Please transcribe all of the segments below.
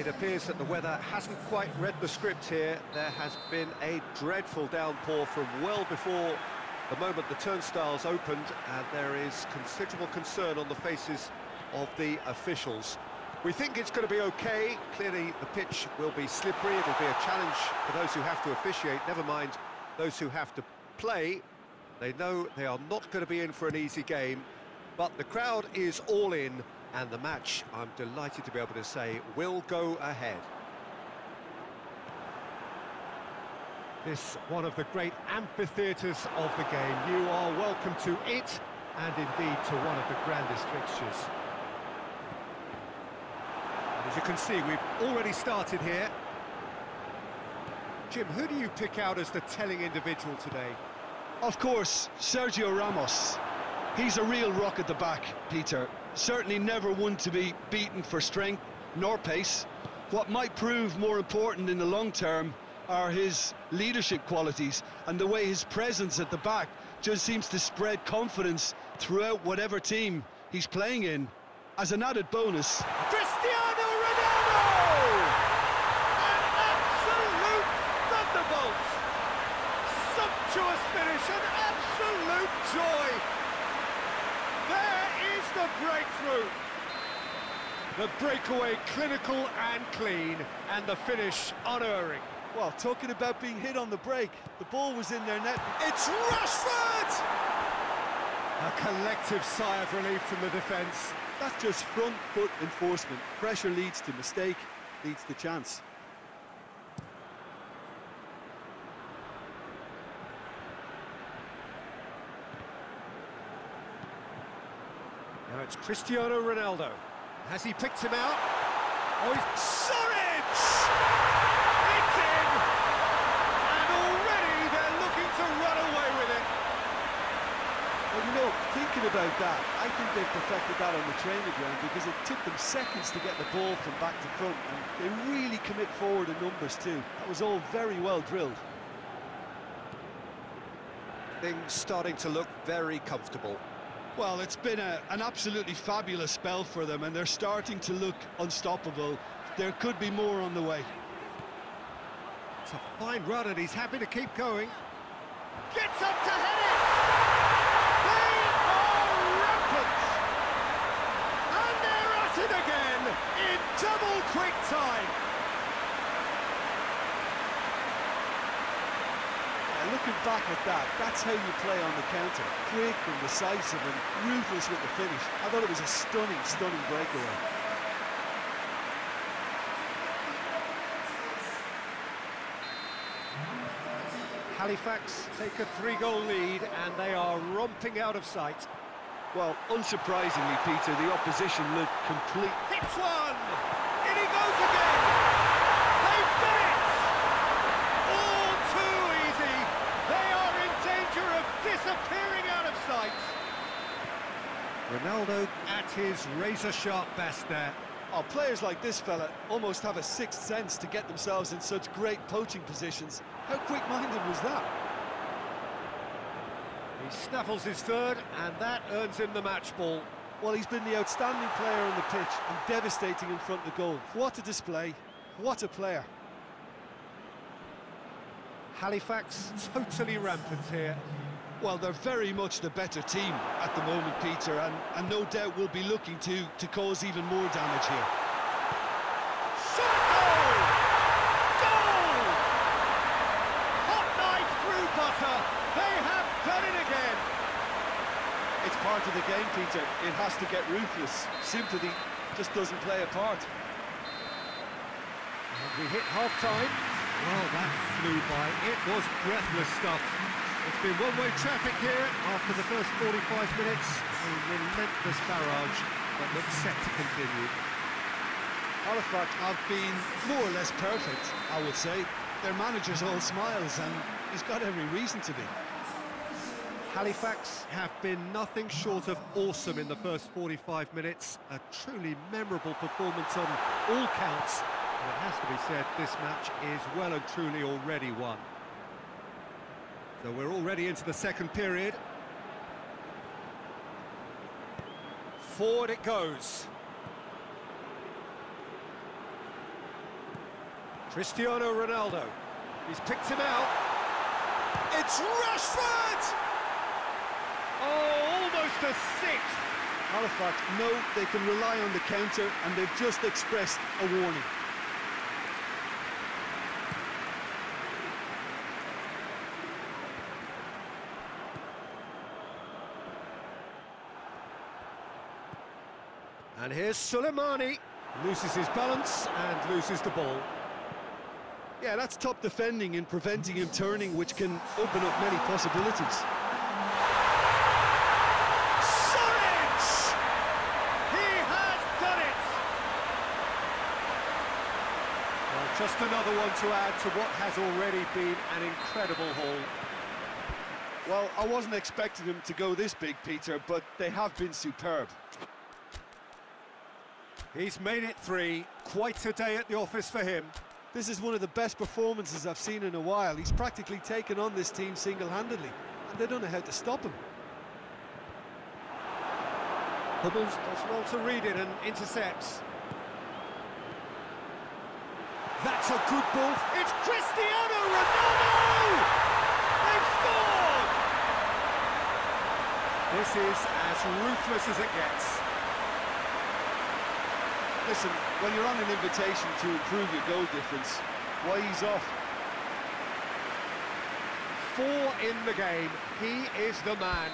it appears that the weather hasn't quite read the script here. There has been a dreadful downpour from well before the moment the turnstiles opened, and there is considerable concern on the faces of the officials. We think it's going to be okay. Clearly, the pitch will be slippery. It'll be a challenge for those who have to officiate, never mind those who have to play. They know they are not going to be in for an easy game, but the crowd is all in, and the match, I'm delighted to be able to say, will go ahead. This one of the great amphitheatres of the game. You are welcome to it, and indeed to one of the grandest fixtures. And as you can see, we've already started here. Jim, who do you pick out as the telling individual today? Of course, Sergio Ramos. He's a real rock at the back, Peter. Certainly never one to be beaten for strength nor pace. What might prove more important in the long term are his leadership qualities and the way his presence at the back just seems to spread confidence throughout whatever team he's playing in. As an added bonus... Cristiano Ronaldo! An absolute thunderbolt! Sumptuous finish, an absolute joy! There is the breakthrough! The breakaway clinical and clean, and the finish unerring. Well, talking about being hit on the break, the ball was in their net. It's Rashford! A collective sigh of relief from the defence. That's just front foot enforcement. Pressure leads to mistake, leads to chance. It's Cristiano Ronaldo. Has he picked him out? Oh, he's... Surridge! It's in! And already they're looking to run away with it. Well, you know, thinking about that, I think they've perfected that on the training ground because it took them seconds to get the ball from back to front, and they really commit forward in numbers too. That was all very well drilled. Things starting to look very comfortable. Well, it's been a, an absolutely fabulous spell for them, and they're starting to look unstoppable. There could be more on the way. It's a fine run, and he's happy to keep going. Gets up to head it! They are rampant! And they're at it again in double quick time! Looking back at that, that's how you play on the counter. Quick and decisive and ruthless with the finish. I thought it was a stunning, stunning breakaway. Halifax take a three-goal lead, and they are romping out of sight. Well, unsurprisingly, Peter, the opposition looked complete. Hits one! In he goes again! They've done it! All too easy! They are in danger of out of sight! Ronaldo at his razor-sharp best there. Oh, players like this fella almost have a sixth sense to get themselves in such great poaching positions. How quick-minded was that? He snaffles his third, and that earns him the match ball. Well, he's been the outstanding player on the pitch and devastating in front of the goal. What a display, what a player. Halifax totally rampant here. Well, they're very much the better team at the moment, Peter, and, and no doubt will be looking to, to cause even more damage here. Shot goal! Goal! Hot knife through butter. They have done it again. It's part of the game, Peter. It has to get ruthless. Sympathy just doesn't play a part. And we hit half-time. Well, that flew by. It was breathless stuff. It's been one-way traffic here after the first 45 minutes. A relentless barrage that looks set to continue. Halifax have been more or less perfect, I would say. Their manager's all smiles, and he's got every reason to be. Halifax have been nothing short of awesome in the first 45 minutes. A truly memorable performance on all counts. And it has to be said, this match is well and truly already won. So we're already into the second period. Forward it goes. Cristiano Ronaldo. He's picked him out. It's Rashford! Oh, almost a sixth. Halifax know they can rely on the counter and they've just expressed a warning. And here's Suleimani. Loses his balance and loses the ball. Yeah, that's top defending and preventing him turning, which can open up many possibilities. Just another one to add to what has already been an incredible haul. Well, I wasn't expecting them to go this big, Peter, but they have been superb. He's made it three. Quite a day at the office for him. This is one of the best performances I've seen in a while. He's practically taken on this team single-handedly, and they don't know how to stop him. Hummels does well to read it and intercepts. That's a good ball. It's Cristiano Ronaldo! They've scored! This is as ruthless as it gets. Listen, when you're on an invitation to improve your goal difference, why he's off? Four in the game. He is the man.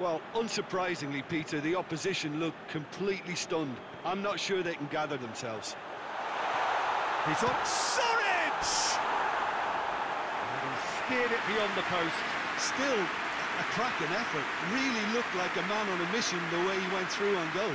Well, unsurprisingly, Peter, the opposition look completely stunned. I'm not sure they can gather themselves. He's on Surridge! And he steered it beyond the post. Still, a cracking effort. Really looked like a man on a mission the way he went through on goal.